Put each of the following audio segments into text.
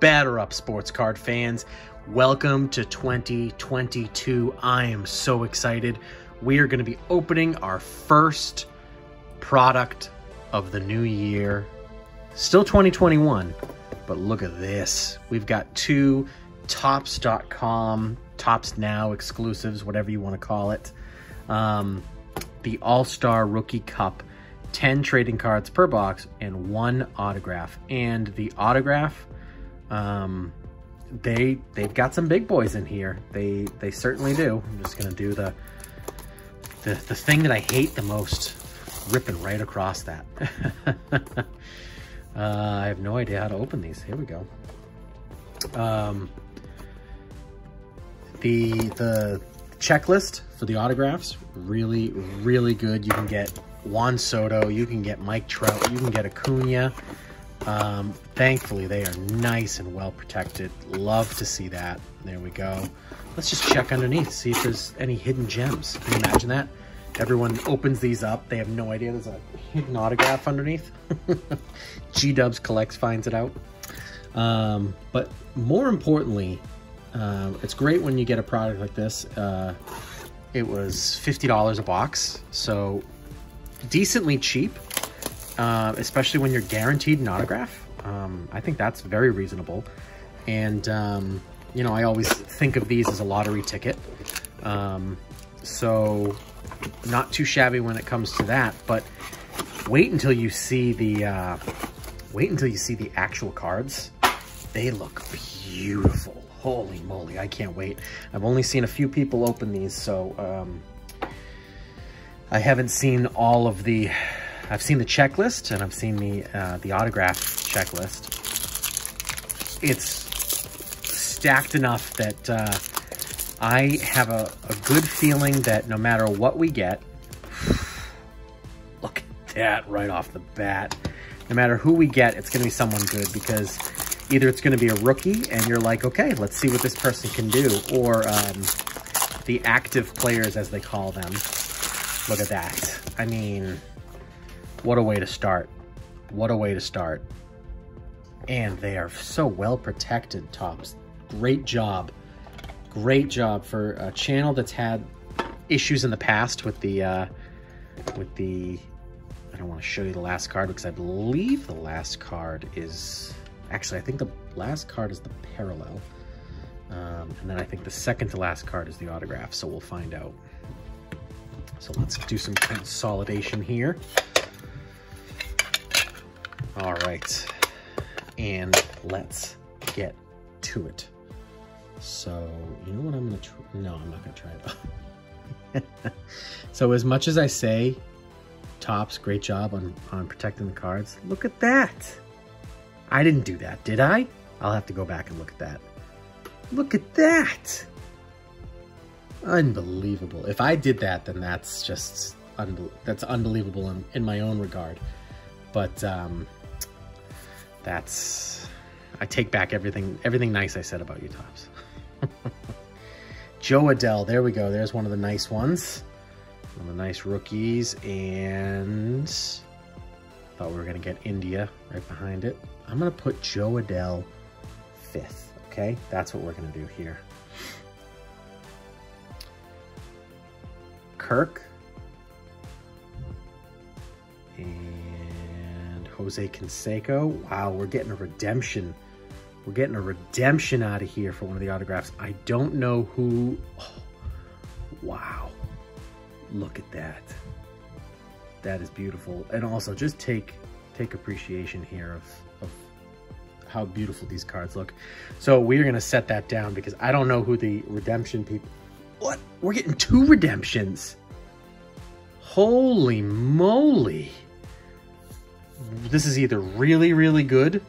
Batter up, sports card fans. Welcome to 2022. I am so excited. We are going to be opening our first product of the new year. Still 2021, but look at this. We've got two Topps.com, Topps Now exclusives, whatever you want to call it. Um, the All Star Rookie Cup, 10 trading cards per box, and one autograph. And the autograph um, they they've got some big boys in here. They they certainly do. I'm just gonna do the the the thing that I hate the most, ripping right across that. uh, I have no idea how to open these. Here we go. Um, the the checklist for the autographs really really good. You can get Juan Soto, you can get Mike Trout, you can get Acuna. Um, thankfully, they are nice and well protected. Love to see that. There we go. Let's just check underneath, see if there's any hidden gems. Can you imagine that? Everyone opens these up. They have no idea there's a hidden autograph underneath. G-Dubs collects, finds it out. Um, but more importantly, uh, it's great when you get a product like this. Uh, it was $50 a box, so decently cheap uh, especially when you're guaranteed an autograph. Um, I think that's very reasonable. And, um, you know, I always think of these as a lottery ticket. Um, so not too shabby when it comes to that, but wait until you see the, uh, wait until you see the actual cards. They look beautiful. Holy moly, I can't wait. I've only seen a few people open these, so um, I haven't seen all of the I've seen the checklist and I've seen the uh, the autograph checklist. It's stacked enough that uh, I have a, a good feeling that no matter what we get, look at that right off the bat. No matter who we get, it's going to be someone good because either it's going to be a rookie and you're like, okay, let's see what this person can do, or um, the active players as they call them. Look at that. I mean, what a way to start. What a way to start. And they are so well protected, Topps. Great job. Great job for a channel that's had issues in the past with the, uh, with the, I don't want to show you the last card because I believe the last card is, actually I think the last card is the parallel. Um, and then I think the second to last card is the autograph, so we'll find out. So let's do some consolidation here. All right, and let's get to it. So, you know what I'm gonna try? No, I'm not gonna try it. so as much as I say, Topps, great job on, on protecting the cards. Look at that. I didn't do that, did I? I'll have to go back and look at that. Look at that. Unbelievable. If I did that, then that's just, unbe that's unbelievable in, in my own regard. But um, that's I take back everything everything nice I said about you Topps. Jo Adell, there we go. There's one of the nice ones. One of the nice rookies. And thought we were gonna get India right behind it. I'm gonna put Jo Adell fifth. Okay, that's what we're gonna do here. Kirk. And Jose Canseco. Wow, we're getting a redemption. We're getting a redemption out of here for one of the autographs. I don't know who. Oh, wow. Look at that. That is beautiful. And also just take take appreciation here of, of how beautiful these cards look. So we're going to set that down because I don't know who the redemption people... What? We're getting two redemptions. Holy moly this is either really, really good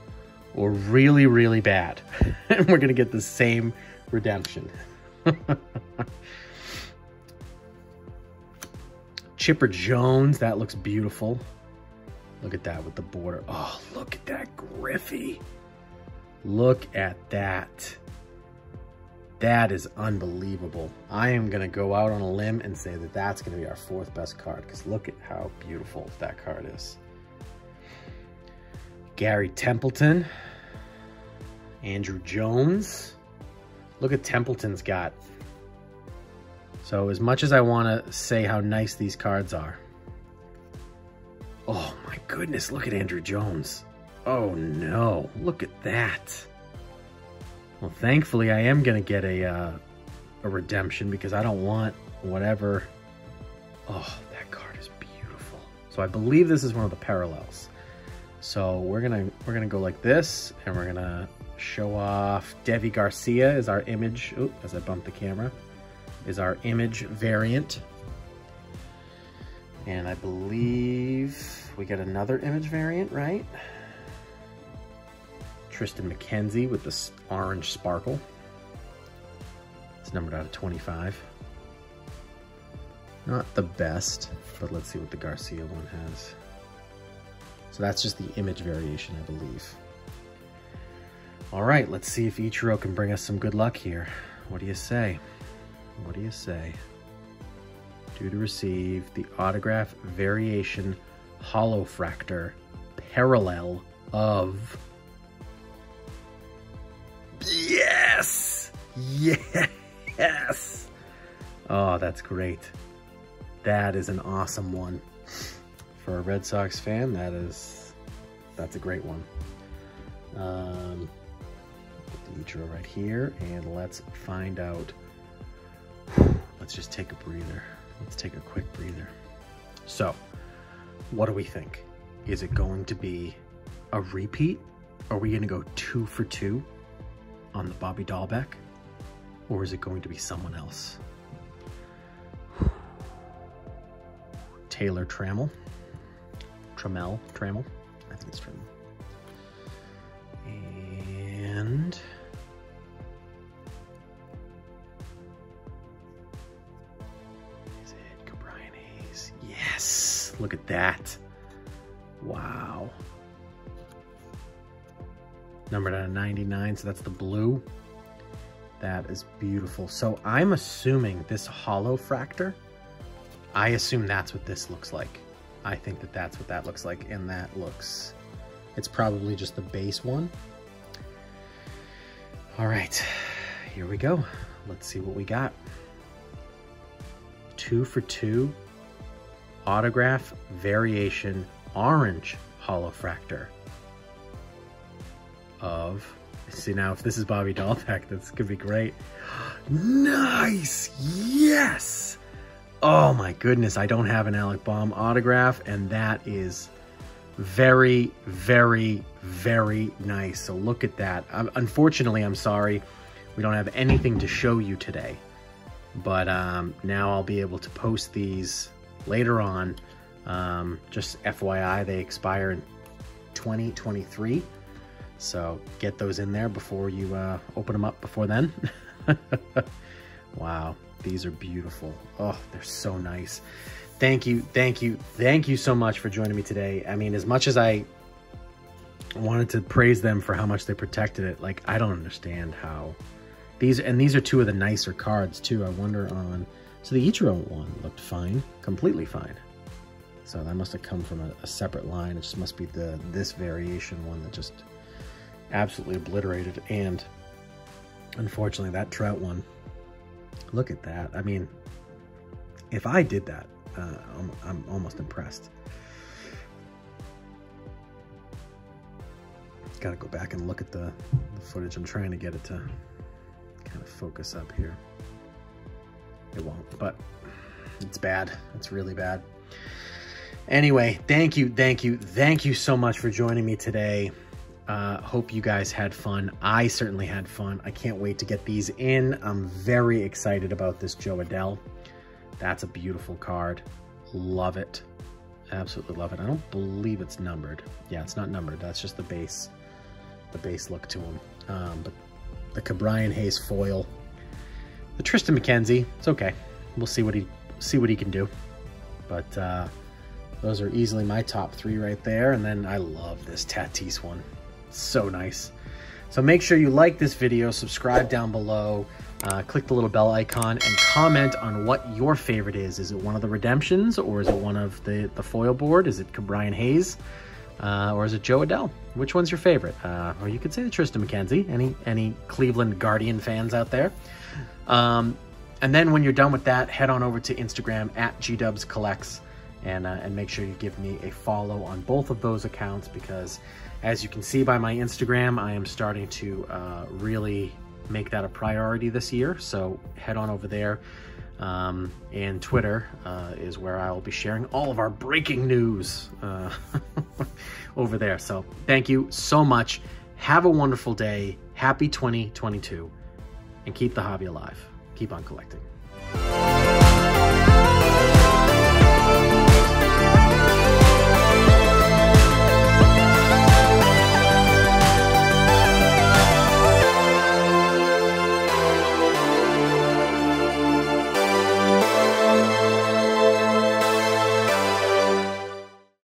or really, really bad. and we're going to get the same redemption. Chipper Jones, that looks beautiful. Look at that with the border. Oh, look at that Griffey. Look at that. That is unbelievable. I am going to go out on a limb and say that that's going to be our fourth best card because look at how beautiful that card is. Gary Templeton, Andruw Jones. Look at Templeton's got. So as much as I want to say how nice these cards are. Oh my goodness, look at Andruw Jones. Oh no, look at that. Well, thankfully I am going to get a, uh, a redemption because I don't want whatever. Oh, that card is beautiful. So I believe this is one of the parallels. So we're gonna we're gonna go like this, and we're gonna show off Deivi Garcia is our image. As I bump the camera, is our image variant. And I believe we get another image variant, right? Triston McKenzie with this orange sparkle. It's numbered out of 25. Not the best, but let's see what the Garcia one has. So that's just the image variation, I believe. All right, let's see if Ichiro can bring us some good luck here. What do you say? What do you say? Due to receive the autograph variation holofractor parallel of Yes! Oh, that's great. That is an awesome one. For a Red Sox fan, that is, that's a great one. Um, the right here, and let's find out. Let's just take a breather. Let's take a quick breather. So, what do we think? Is it going to be a repeat? Are we going to go two for two? on the Bobby Dalbec? Or is it going to be someone else? Taylor Trammell. Trammell, Trammell. I think it's Trammell. And is it Ke'Bryan Hayes? Yes! Look at that. Wow numbered out of 99, so that's the blue. That is beautiful. So I'm assuming this hollow holofractor, I assume that's what this looks like. I think that that's what that looks like, and that looks, it's probably just the base one. All right, here we go. Let's see what we got. Two for two, autograph variation orange holofractor of see now if this is Bobby Dalbec, this could be great. Nice! Yes! Oh my goodness, I don't have an Alec Bohm autograph, and that is very, very, very nice. So look at that. Um, unfortunately, I'm sorry, we don't have anything to show you today. But um, now I'll be able to post these later on. Um, just FYI, they expire in 2023. So get those in there before you uh, open them up before then. wow, these are beautiful. Oh, they're so nice. Thank you, thank you, thank you so much for joining me today. I mean, as much as I wanted to praise them for how much they protected it, like I don't understand how these, and these are two of the nicer cards too. I wonder on, so the Ichiro one looked fine, completely fine. So that must have come from a, a separate line. It just must be the this variation one that just absolutely obliterated. And unfortunately, that trout one, look at that. I mean, if I did that, uh, I'm, I'm almost impressed. Got to go back and look at the, the footage. I'm trying to get it to kind of focus up here. It won't, but it's bad. It's really bad. Anyway, thank you, thank you, thank you so much for joining me today. Uh, hope you guys had fun. I certainly had fun. I can't wait to get these in. I'm very excited about this Jo Adell. That's a beautiful card. Love it. Absolutely love it. I don't believe it's numbered. Yeah, it's not numbered. That's just the base, the base look to him. Um, but the Ke'Bryan Hayes foil, the Triston McKenzie, it's okay. We'll see what he see what he can do. But uh, those are easily my top three right there. And then I love this Tatis one so nice. So make sure you like this video, subscribe down below, uh, click the little bell icon and comment on what your favorite is. Is it one of the redemptions or is it one of the, the foil board? Is it Brian Hayes uh, or is it Jo Adell? Which one's your favorite? Uh, or you could say the Triston McKenzie. Any any Cleveland Guardian fans out there? Um, and then when you're done with that, head on over to Instagram at GDubsCollects and, uh, and make sure you give me a follow on both of those accounts because as you can see by my Instagram, I am starting to uh, really make that a priority this year. So head on over there. Um, and Twitter uh, is where I will be sharing all of our breaking news uh, over there. So thank you so much. Have a wonderful day. Happy 2022 and keep the hobby alive. Keep on collecting.